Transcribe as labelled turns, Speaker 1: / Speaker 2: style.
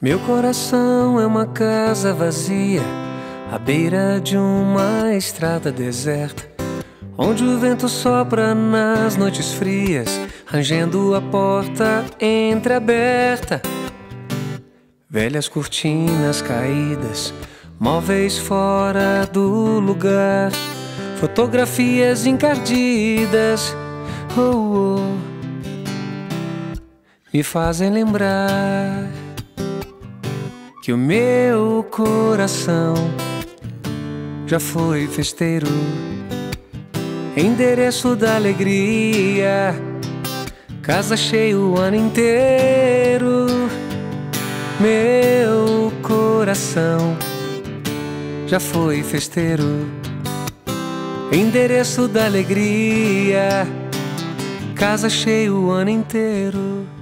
Speaker 1: Meu coração é uma casa vazia, à beira de uma estrada deserta, onde o vento sopra nas noites frias, rangendo a porta entreaberta. Velhas cortinas caídas, móveis fora do lugar, fotografias encardidas. Oh, oh, me fazem lembrar que o meu coração já foi festeiro, endereço da alegria, casa cheia o ano inteiro. Meu coração já foi festeiro, endereço da alegria, casa cheia o ano inteiro.